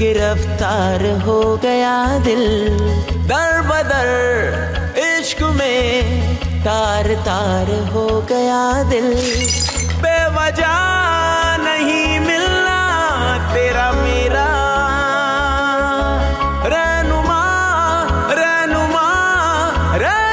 गिरफ़्तार हो गया दिल। दर बदर इश्क में तार तार हो गया दिल। बेवजह नहीं मिलना तेरा मेरा। रहनुमा रहनुमा, रह